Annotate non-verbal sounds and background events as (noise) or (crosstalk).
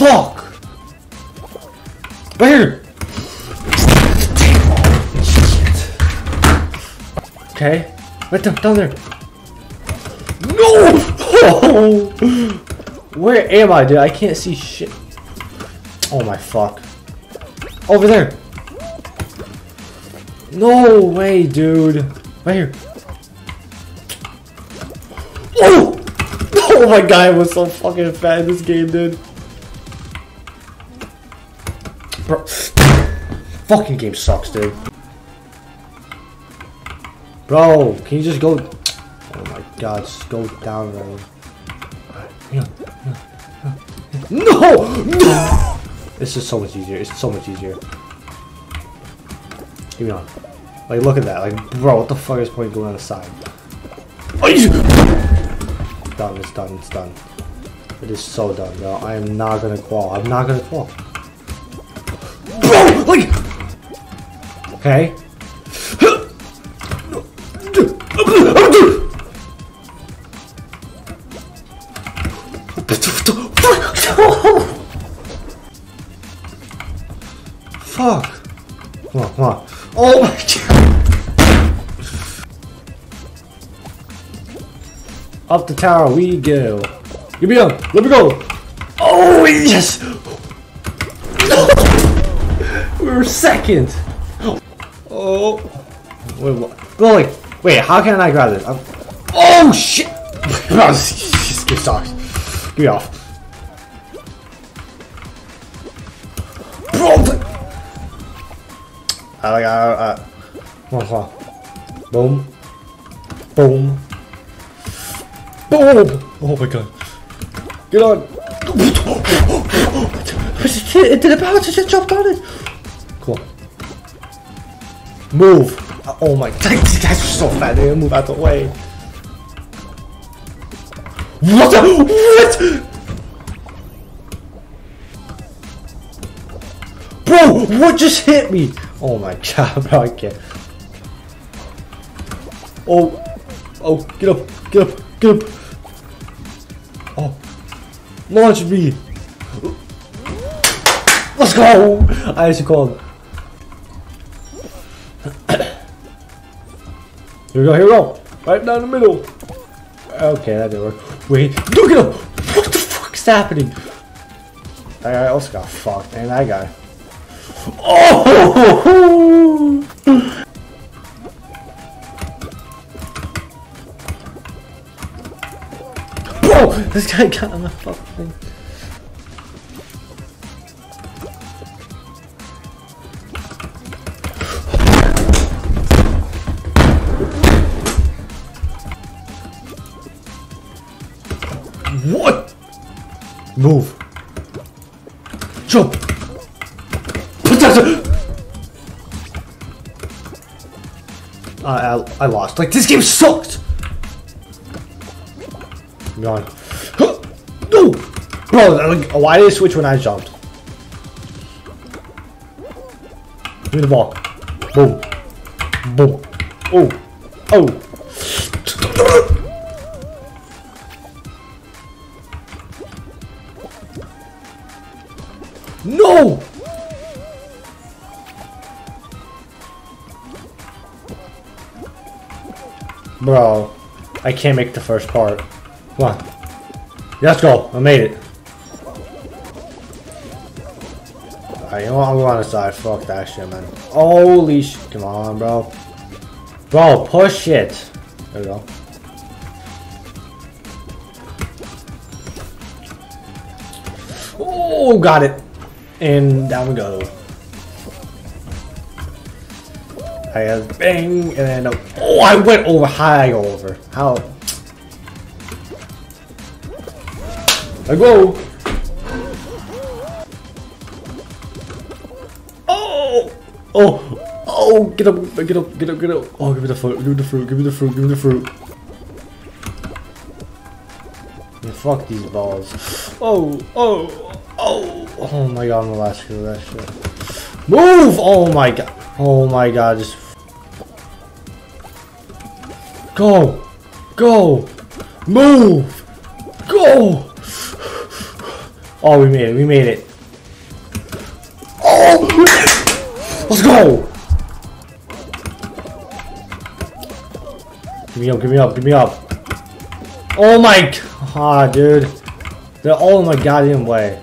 Fuck! Right here! Okay. Right down, down there. No! Oh! (laughs) Where am I, dude? I can't see shit. Oh my fuck. Over there! No way, dude. Right here. Oh! (laughs) Oh my god, I was so fucking fat in this game, dude. Bro. Fucking game sucks, dude. Bro, can you just go... Oh my god, just go down already. No! No! This is so much easier. It's so much easier. Give me on. Like, look at that. Like, bro, what the fuck is point going on the side? Done. It's done. It's done. It is so done, bro. I am not gonna qual. I'm not gonna qual. Like. Okay. Fuck. Come on, come on. Oh my god. Up the tower we go. Give me up. Let me go. Oh yes. we were second. Oh. Wait, what? Wait, wait, wait. How can I grab this? I'm... Oh shit. (laughs) Just give socks. Get me off. Bro. I like, uh, uh, come on, come on. Boom. Boom. Boom! Oh my god. Get on. it did about to just jumped on it. Move. Oh my god, (laughs) these guys are so fat. They move out the way. What the? What? Bro, what just hit me? Oh my (laughs) god, bro, I can't. Oh, oh, get up, get up, get up. Oh, launch me. Let's go. I actually called. Here we go, here we go. Right down the middle. Okay, that didn't work. Wait, look at him. What the fuck is happening? Guy also got fucked, man. That guy. Oh! (laughs) Bro, this guy got on the fucking. What? Move. Jump. I, I lost. Like, this game sucked! I'm going. (gasps) No! Bro, like, why did it switch when I jumped? Give me the ball. Boom. Boom. Oh. Oh. No! Bro, I can't make the first part. Come on. Let's go. I made it. Alright, you know what? I'm going the side. Fuck that shit, man. Holy sh... Come on, bro. Bro, push it. There we go. Oh, got it. And down we go. I have bang, and then oh, I went over high over. How? I go. Oh, oh, oh! Get up, get up, get up, get up! Oh, give me the fruit, give me the fruit, give me the fruit, give me the fruit. Fuck these balls. Oh, oh, oh! Oh my god, I'm the last kill that shit. Move! Oh my god. Oh my god, just Go! Go! Move! Go! Oh, we made it. We made it. Oh! Let's go! Give me up, give me up, give me up. Oh my... Ah, dude. They're all in my goddamn way.